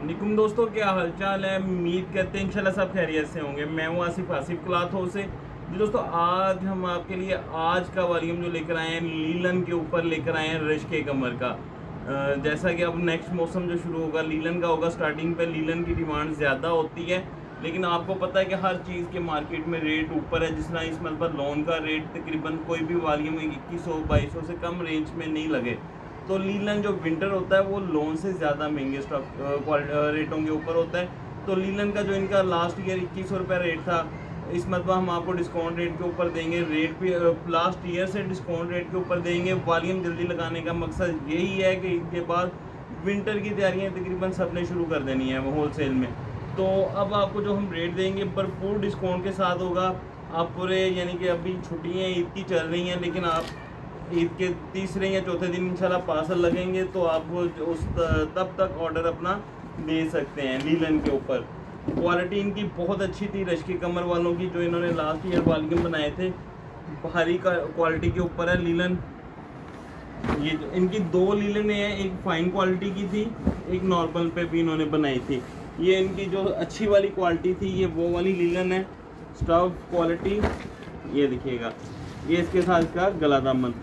निकुम दोस्तों, क्या हालचाल है? उम्मीद करते हैं इंशाल्लाह सब खैरियत से होंगे। मैं हूँ आसिफ आसिफ क्लाथ हाउस। से जी दोस्तों, आज हम आपके लिए आज का वॉल्यूम जो लेकर आए हैं, लीलन के ऊपर लेकर आए हैं रश के कमर का। जैसा कि अब नेक्स्ट मौसम जो शुरू होगा, लीलन का होगा स्टार्टिंग पे लीलन की डिमांड ज़्यादा होती है। लेकिन आपको पता है कि हर चीज़ के मार्केट में रेट ऊपर है। जिस तरह इस मतलब लोन का रेट तकरीबन कोई भी वॉल्यूम इक्कीस सौ, बाईस सौ से कम रेंज में नहीं लगे। तो लीलन जो विंटर होता है, वो लोन से ज़्यादा महँगे स्टॉक रेटों के ऊपर होता है। तो लीलन का जो इनका लास्ट ईयर इक्कीस सौ रुपये रेट था, इस मतलब हम आपको डिस्काउंट रेट के ऊपर देंगे। रेट भी लास्ट ईयर से डिस्काउंट रेट के ऊपर देंगे। वॉल्यूम जल्दी लगाने का मकसद यही है कि इसके बाद विंटर की तैयारियाँ तकरीबन सबने शुरू कर देनी है होल सेल में। तो अब आपको जो हम रेट देंगे भरपूर डिस्काउंट के साथ होगा। आप पूरे, यानी कि अभी छुट्टियाँ ईद की चल रही हैं, लेकिन आप ईद के तीसरे या चौथे दिन इंशाल्लाह पार्सल लगेंगे तो आप वो उस तब तक ऑर्डर अपना दे सकते हैं लीलन के ऊपर। क्वालिटी इनकी बहुत अच्छी थी रश की कमर वालों की, जो इन्होंने लास्ट ईयर वॉल्यूम बनाए थे। भारी क्वालिटी के ऊपर है लीलन। ये इनकी दो लीलन हैं, एक फाइन क्वालिटी की थी, एक नॉर्मल पे भी इन्होंने बनाई थी। ये इनकी जो अच्छी वाली क्वालिटी थी, ये वो वाली लीलन है। स्टफ़ क्वालिटी ये दिखिएगा। ये इसके साथ का गला दामन।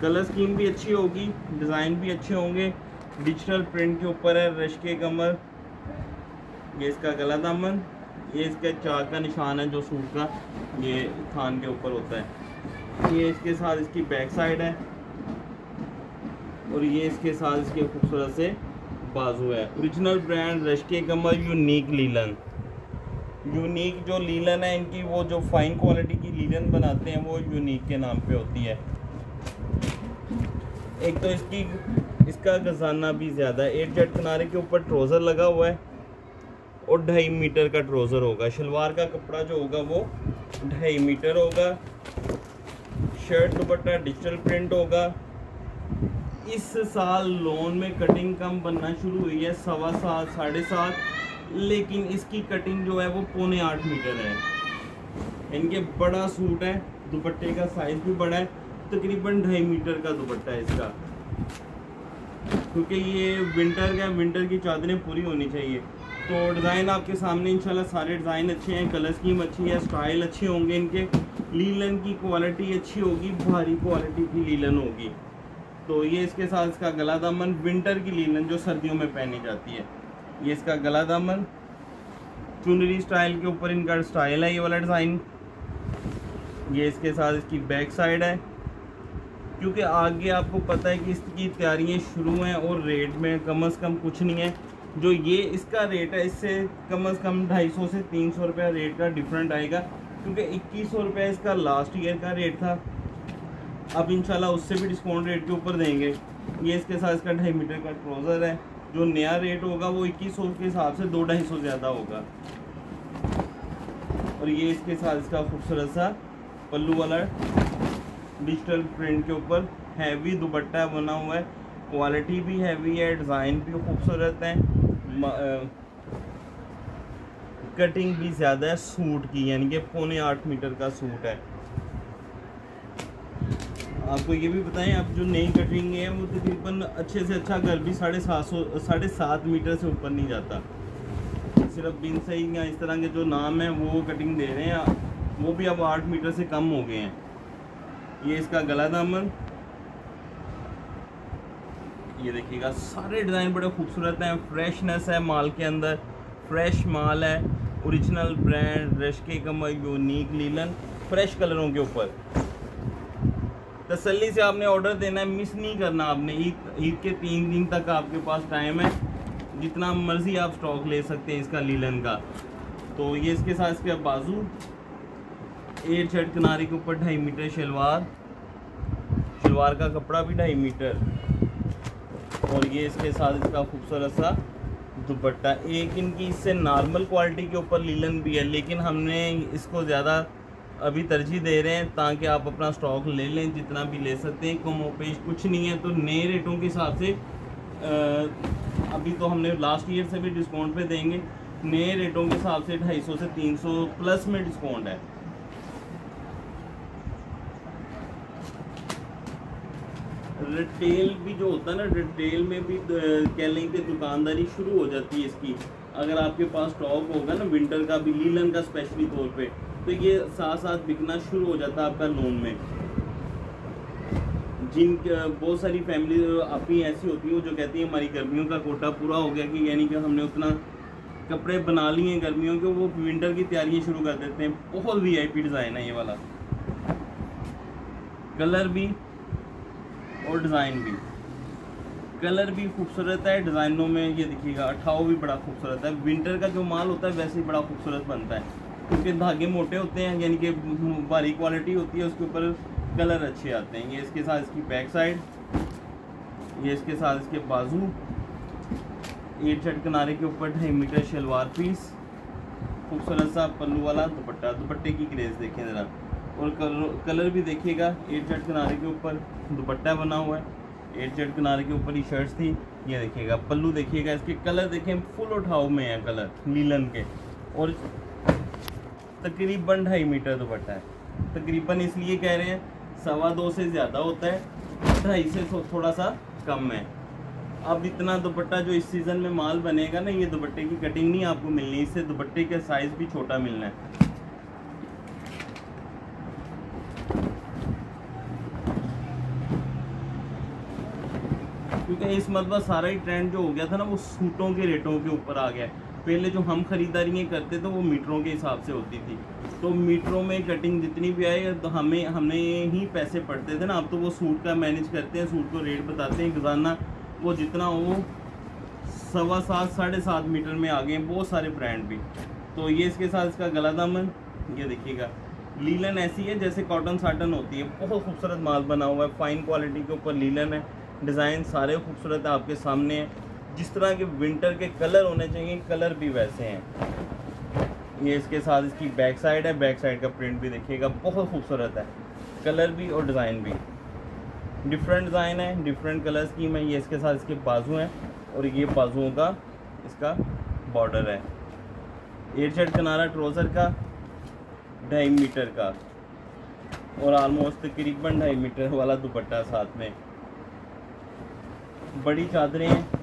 कलर स्कीम भी अच्छी होगी, डिज़ाइन भी अच्छे होंगे। डिजिटल प्रिंट के ऊपर है रश के कमर ये इसका गला दामन, ये इसका चाक का निशान है जो सूट का, ये थान के ऊपर होता है। ये इसके साथ इसकी बैक साइड है और ये इसके साथ इसके खूबसूरत से बाजू है। ओरिजिनल ब्रांड रश के कमर यूनिक लीलन। यूनिक जो लीलन है इनकी, वो जो फाइन क्वालिटी की लीलन बनाते हैं, वो यूनिक के नाम पे होती है। एक तो इसकी, इसका खजाना भी ज़्यादा है। एट जेट किनारे के ऊपर ट्रोज़र लगा हुआ है और ढाई मीटर का ट्रोज़र होगा। शलवार का कपड़ा जो होगा वो ढाई मीटर होगा। शर्ट दुपट्टा डिजिटल प्रिंट होगा। इस साल लोन में कटिंग कम बनना शुरू हुई है, सवा सात साढ़े सात लेकिन इसकी कटिंग जो है वो पौने आठ मीटर है। इनके बड़ा सूट है, दुपट्टे का साइज़ भी बड़ा है। तकरीबन ढाई मीटर का दुपट्टा है इसका। क्योंकि ये विंटर का विंटर की चादरें पूरी होनी चाहिए। तो डिज़ाइन आपके सामने इंशाल्लाह सारे डिज़ाइन अच्छे हैं कलर स्कीम अच्छी है स्टाइल अच्छे होंगे इनके। लीलन की क्वालिटी अच्छी होगी, भारी क्वालिटी की लीलन होगी। तो ये इसके साथ इसका गला दामन विंटर की लीलन जो सर्दियों में पहनी जाती है। ये इसका गला दामन, चुनरी स्टाइल के ऊपर इनका स्टाइल है ये वाला डिज़ाइन ये इसके साथ इसकी बैक साइड है। क्योंकि आगे आपको पता है कि इसकी तैयारियाँ शुरू हैं और रेट में कम अज़ कम कुछ नहीं है। जो ये इसका रेट है, इससे कम अज़ कम ढाई सौ से तीन सौ रुपया रेट का डिफरेंट आएगा। क्योंकि इक्कीस सौ रुपया इसका लास्ट ईयर का रेट था। अब इंशाल्लाह उससे भी डिस्काउंट रेट के ऊपर देंगे। ये इसके साथ इसका ढाई मीटर का ट्राउज़र है। जो नया रेट होगा, वो इक्कीस सौ के हिसाब से दो ढाई सौ ज़्यादा होगा। और ये इसके साथ इसका खूबसूरत सा पल्लू वाला डिजिटल प्रिंट के ऊपर हैवी दुपट्टा बना हुआ है। क्वालिटी भी हैवी है, डिज़ाइन भी खूबसूरत है। कटिंग भी ज़्यादा है, सूट की, यानी कि पौने आठ मीटर का सूट है। आपको ये भी बताएँ अब जो नई कटिंग है, वो तकरीबन अच्छे से अच्छा घर भी साढ़े सात सौ, साढ़े सात मीटर से ऊपर नहीं जाता। सिर्फ़ बिन सही या इस तरह के जो नाम है, वो कटिंग दे रहे हैं। वो भी अब आठ मीटर से कम हो गए हैं। ये इसका गला दामन ये देखिएगा, सारे डिज़ाइन बड़े खूबसूरत हैं फ्रेशनेस है माल के अंदर फ्रेश माल है ओरिजिनल ब्रांड रश के कमर यूनिक लीलन फ्रेश कलरों के ऊपर। तसल्ली से आपने ऑर्डर देना है मिस नहीं करना आपने। ईद ईद के तीन दिन तक आपके पास टाइम है। जितना मर्ज़ी आप स्टॉक ले सकते हैं इसका लीलन का। तो ये इसके साथ इसके बाजू। एट शर्ट किनारे के ऊपर ढाई मीटर शलवार शलवार का कपड़ा भी ढाई मीटर। और ये इसके साथ इसका खूबसूरत सा दुपट्टा। एक इनकी इससे नॉर्मल क्वालिटी के ऊपर लीलन भी है, लेकिन हमने इसको ज़्यादा अभी तरजीह दे रहे हैं ताकि आप अपना स्टॉक ले लें, जितना भी ले सकते हैं। कम पेश कुछ नहीं है तो नए रेटों के हिसाब से अभी तो हमने लास्ट ईयर से भी डिस्काउंट पे देंगे। नए रेटों के हिसाब से 250 से 300 प्लस में डिस्काउंट है। रिटेल भी जो होता है ना रिटेल में भी कह लें कि दुकानदारी शुरू हो जाती है इसकी। अगर आपके पास स्टॉक होगा ना विंटर का भी, लीलन का स्पेशली तौर पे तो ये साथ साथ बिकना शुरू हो जाता है आपका लोन में। जिन बहुत सारी फैमिली अपनी ऐसी होती है जो कहती है, हमारी गर्मियों का कोटा पूरा हो गया कि यानी कि हमने उतना कपड़े बना लिए हैं गर्मियों के, वो विंटर की तैयारियाँ शुरू कर देते हैं। बहुत वी आई पी डिज़ाइन है ये वाला। कलर भी और डिज़ाइन भी। कलर भी खूबसूरत है, डिज़ाइनों में ये देखिएगा अठाओ भी बड़ा खूबसूरत है। विंटर का जो माल होता है, वैसे ही बड़ा खूबसूरत बनता है। क्योंकि धागे मोटे होते हैं, यानी कि भारी क्वालिटी होती है, उसके ऊपर कलर अच्छे आते हैं। ये इसके साथ इसकी बैक साइड ये इसके साथ इसके बाजू एट शर्ट किनारे के ऊपर ढाई मीटर शलवार पीस, खूबसूरत सा पल्लू वाला दुपट्टा। दुपट्टे की क्रेज़ देखें ज़रा। और कलर कलर भी देखिएगा, एट शर्ट किनारे के ऊपर दुपट्टा बना हुआ है, एट शर्ट किनारे के ऊपर ही शर्ट्स थी, ये देखिएगा, पल्लू देखिएगा, इसके कलर देखें, फुल उठाव में है कलर, नीलन के, और तकरीबन ढाई मीटर दुपट्टा है। तकरीबन इसलिए कह रहे हैं, सवा दो से ज़्यादा होता है, ढाई से थोड़ा सा कम है। अब इतना दुपट्टा जो इस सीज़न में माल बनेगा ना, ये दुपट्टे की कटिंग नहीं, आपको मिलनी इससे दुपट्टे का साइज़ भी छोटा मिलना है क्योंकि इस मतलब सारा ही ट्रेंड जो हो गया था ना, वो सूटों के रेटों के ऊपर आ गया। पहले जो हम खरीदारियाँ करते थे, वो मीटरों के हिसाब से होती थी। तो मीटरों में कटिंग जितनी भी आई तो हमें हमें ही पैसे पड़ते थे ना। अब तो वो सूट का मैनेज करते हैं, सूट को रेट बताते हैं। खजाना, वो जितना हो, सवा सात, साढ़े सात मीटर में आ गए बहुत सारे ब्रांड भी। तो ये इसके साथ इसका गला दामन, ये देखिएगा। लीलन ऐसी है, जैसे कॉटन साटन होती है। बहुत खूबसूरत माल बना हुआ है फाइन क्वालिटी के ऊपर लीलन है। डिज़ाइन सारे खूबसूरत आपके सामने। है जिस तरह के विंटर के कलर होने चाहिए, कलर भी वैसे हैं। ये इसके साथ इसकी बैक साइड है, बैक साइड का प्रिंट भी देखिएगा, बहुत खूबसूरत है। कलर भी और डिज़ाइन भी। डिफरेंट डिज़ाइन है, डिफरेंट कलर स्कीम है ये इसके साथ इसके बाजू हैं और ये बाजुओं का इसका बॉर्डर है। एयर शर्ट किनारा ट्रोज़र का ढाई मीटर का और आलमोस्ट तकरीबन ढाई मीटर वाला दुपट्टा साथ में। बड़ी चादरें हैं।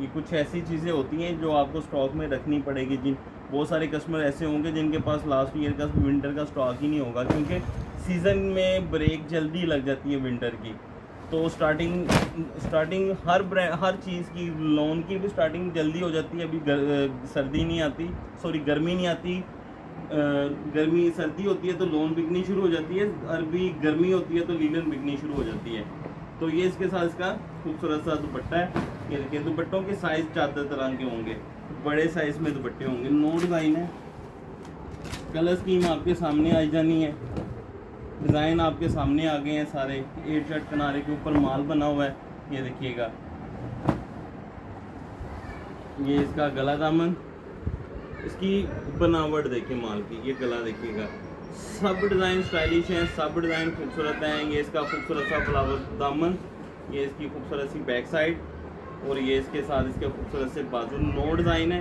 ये कुछ ऐसी चीज़ें होती हैं जो आपको स्टॉक में रखनी पड़ेगी। जिन बहुत सारे कस्टमर ऐसे होंगे जिनके पास लास्ट ईयर का विंटर का स्टॉक ही नहीं होगा क्योंकि सीज़न में ब्रेक जल्दी लग जाती है विंटर की। तो स्टार्टिंग स्टार्टिंग हर हर चीज़ की लोन की भी स्टार्टिंग जल्दी हो जाती है। अभी गर, सर्दी नहीं आती सॉरी गर्मी नहीं आती। गर्मी सर्दी होती है तो लोन बिकनी शुरू हो जाती है। अरबी गर्मी होती है तो लीलन बिकनी शुरू हो जाती है। तो ये इसके साथ इसका खूबसूरत सा दुपट्टा है। ये देखिए, दुपट्टों के साइज़ चादर तरह के होंगे। बड़े साइज़ में दुपट्टे होंगे। नो डिज़ाइन है। कलर स्कीम आपके सामने आई जानी है। डिज़ाइन आपके सामने आ गए हैं सारे। एट शर्ट किनारे के ऊपर माल बना हुआ है। ये देखिएगा। ये इसका गला दामन। इसकी बनावट देखिए माल की। ये गला देखिएगा। सब डिज़ाइन स्टाइलिश हैं, सब डिज़ाइन खूबसूरत हैं। ये इसका खूबसूरत सा फ्लावर दामन, ये इसकी खूबसूरत सी बैक साइड और ये इसके साथ इसके खूबसूरत से बाजू नो डिज़ाइन है।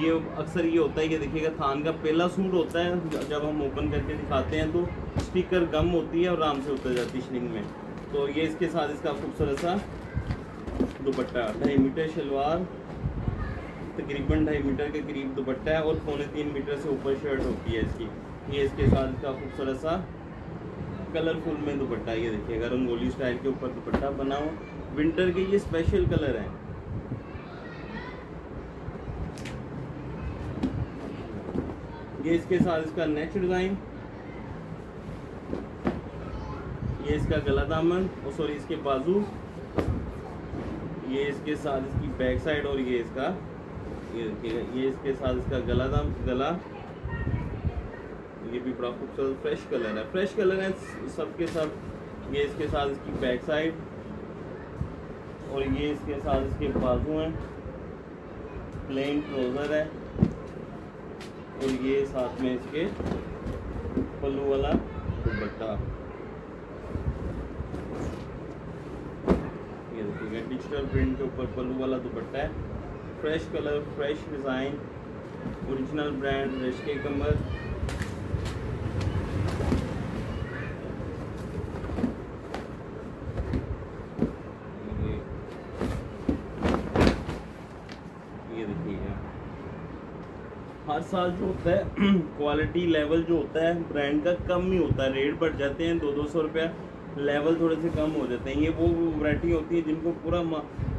ये अक्सर ये होता है कि देखिएगा, थान का पहला सूट होता है, जब हम ओपन करके दिखाते हैं तो स्टिकर गम होती है और आराम से उतर जाती है श्रिंग में। तो ये इसके साथ इसका खूबसूरत सा दुपट्टा, ढाई मीटर शलवार, तकरीबन ढाई मीटर के करीब दुपट्टा है और पौने तीन मीटर से ऊपर शर्ट होती है इसकी। ये इसके साथ इसका खूबसूरत सा कलरफुल में दुपट्टा, ये देखिएगा रंगोली स्टाइल के ऊपर दुपट्टा बना हो विंटर के ये स्पेशल कलर हैं। ये इसके साथ इसका नेक्स्ट डिज़ाइन ये इसका गला दामन और सॉरी इसके बाजू। ये इसके साथ इसकी बैक साइड और ये इसका, ये देखिएगा, ये इसके साथ इसका गला दाम, गला। ये भी बड़ा खूबसूरत फ्रेश कलर है। फ्रेश कलर है सबके सब। ये इसके साथ इसकी बैक साइड और ये इसके साथ इसके बाजू हैं। प्लेन ट्रोज़र है। और ये साथ में इसके पल्लू वाला दुपट्टा। ये देखिएगा डिजिटल प्रिंट के ऊपर पल्लू वाला दुपट्टा है। Fresh colour fresh design original brand Rashk e Qamar हर साल जो होता है क्वालिटी लेवल जो होता है ब्रांड का कम ही होता है। रेट बढ़ जाते हैं दो दो सौ रुपया लेवल थोड़े से कम हो जाते हैं। ये वो वैरायटी होती है जिनको पूरा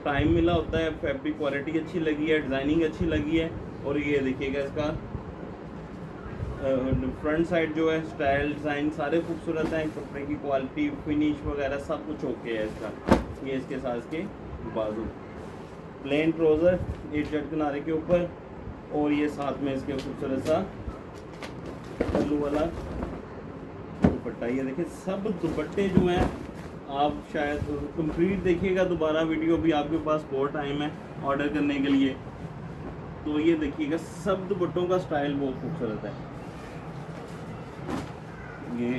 टाइम मिला होता है फैब्रिक क्वालिटी अच्छी लगी है डिज़ाइनिंग अच्छी लगी है। और ये देखिएगा इसका फ्रंट साइड जो है स्टाइल डिज़ाइन सारे खूबसूरत हैं। कपड़े की क्वालिटी फिनिश वगैरह सब कुछ ओके है इसका। ये इसके साथ इसके बाजू। प्लेन ट्रोज़र एट जट किनारे के ऊपर। और ये साथ में इसके खूबसूरत सा पल्लू वाला दुपट्टा। ये देखिए, सब दुपट्टे जो हैं, आप शायद कंप्लीट देखिएगा दोबारा वीडियो भी आपके पास बहुत टाइम है ऑर्डर करने के लिए। तो ये देखिएगा, सब दुपट्टों का स्टाइल बहुत खूबसूरत है। ये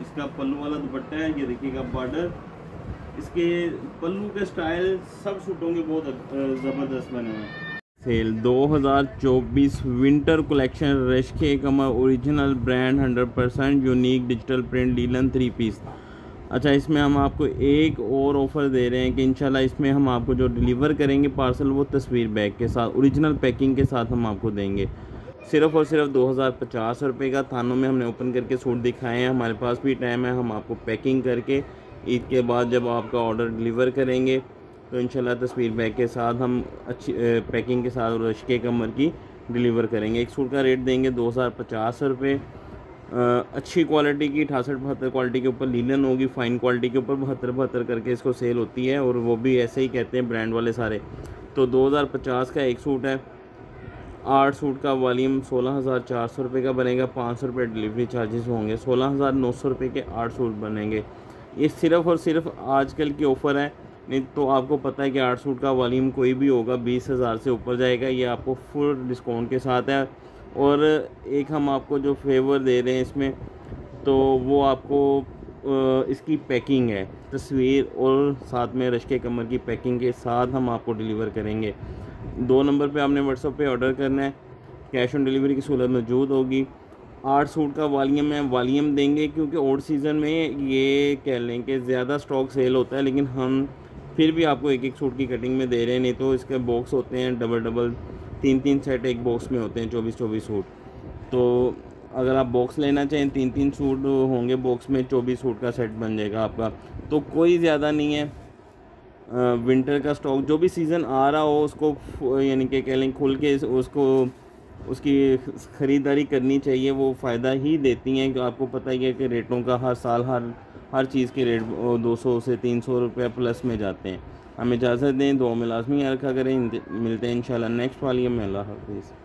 इसका पल्लू वाला दुपट्टा है, ये देखिएगा बॉर्डर इसके पल्लू के स्टाइल सब सूटों के बहुत ज़बरदस्त बने हुए हैं। Sale 2024 winter collection, Rashk e Qamar original brand 100 percent, unique digital print, linen three piece. अच्छा इसमें हम आपको एक और ऑफ़र दे रहे हैं कि इंशाल्लाह इसमें हम आपको जो डिलीवर करेंगे पार्सल, वो तस्वीर बैग के साथ, ओरिजिनल पैकिंग के साथ हम आपको देंगे। सिर्फ़ और सिर्फ़ दो हज़ार पचास रुपये का थानों में हमने ओपन करके सूट दिखाए हैं। हमारे पास भी टाइम है, हम आपको पैकिंग करके ईद के बाद जब आपका ऑर्डर डिलीवर करेंगे तो इन तस्वीर बैग के साथ हम अच्छी पैकिंग के साथ रशके कमर की डिलीवर करेंगे। एक सूट का रेट देंगे दो हज़ार पचास रुपये अच्छी क्वालिटी की अठासठ बहत्तर क्वालिटी के ऊपर लीलन होगी फ़ाइन क्वालिटी के ऊपर बहत्तर बहत्तर करके इसको सेल होती है और वो भी ऐसे ही कहते हैं ब्रांड वाले सारे। तो दो हज़ार पचास का एक सूट है। आठ सूट का वॉल्यूम सोलह हज़ार चार सौ रुपये का बनेगा, पाँच सौ रुपये डिलीवरी चार्जेस होंगे। सोलह हज़ार नौ सौ रुपये के आठ सूट बनेंगे। ये सिर्फ़ और सिर्फ़ आजकल की ऑफ़र है। नहीं तो आपको पता है कि आठ सूट का वॉल्यूम कोई भी होगा, बीस हज़ार से ऊपर जाएगा। ये आपको फुल डिस्काउंट के साथ है। और एक हम आपको जो फेवर दे रहे हैं इसमें तो वो आपको इसकी पैकिंग है। तस्वीर और साथ में रश के कमर की पैकिंग के साथ हम आपको डिलीवर करेंगे। दो नंबर पे आपने व्हाट्सअप पे ऑर्डर करना है। कैश ऑन डिलीवरी की सहूलत मौजूद होगी। आठ सूट का वॉल्यूम है, वॉल्यूम देंगे क्योंकि ओल्ड सीज़न में ये कह लें कि ज़्यादा स्टॉक सेल होता है, लेकिन हम फिर भी आपको एक एक सूट की कटिंग में दे रहे हैं, नहीं तो इसके बॉक्स होते हैं डबल डबल तीन तीन सेट एक बॉक्स में होते हैं चौबीस चौबीस सूट। तो अगर आप बॉक्स लेना चाहें, तीन तीन सूट होंगे बॉक्स में, चौबीस सूट का सेट बन जाएगा आपका। तो कोई ज़्यादा नहीं है। विंटर का स्टॉक जो भी सीज़न आ रहा हो, उसको यानी कि कह लें खुल के, उसको उसकी ख़रीदारी करनी चाहिए, वो फ़ायदा ही देती हैं। कि आपको पता ही है कि रेटों का हर साल हर हर चीज़ के रेट 200 से 300 रुपये प्लस में जाते हैं। हम इजाज़त दें दो में लाजमी रखा करें। मिलते हैं इंशाल्लाह नेक्स्ट वाली में। अल्लाह हाफिज़।